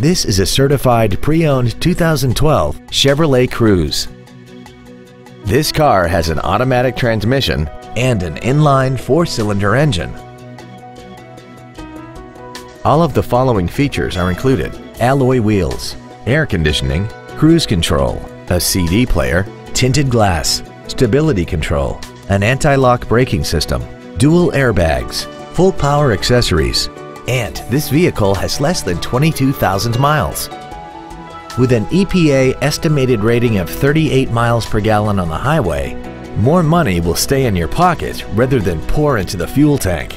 This is a certified pre-owned 2012 Chevrolet Cruze. This car has an automatic transmission and an inline four-cylinder engine. All of the following features are included. Alloy wheels, air conditioning, cruise control, a CD player, tinted glass, stability control, an anti-lock braking system, dual airbags, full power accessories, and this vehicle has less than 22,000 miles. With an EPA estimated rating of 38 miles per gallon on the highway, more money will stay in your pocket rather than pour into the fuel tank.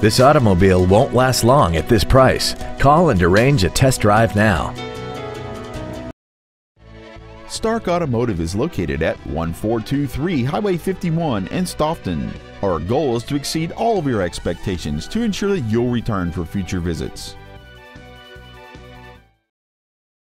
This automobile won't last long at this price. Call and arrange a test drive now. Stark Automotive is located at 1423 Highway 51 in Stoughton. Our goal is to exceed all of your expectations to ensure that you'll return for future visits.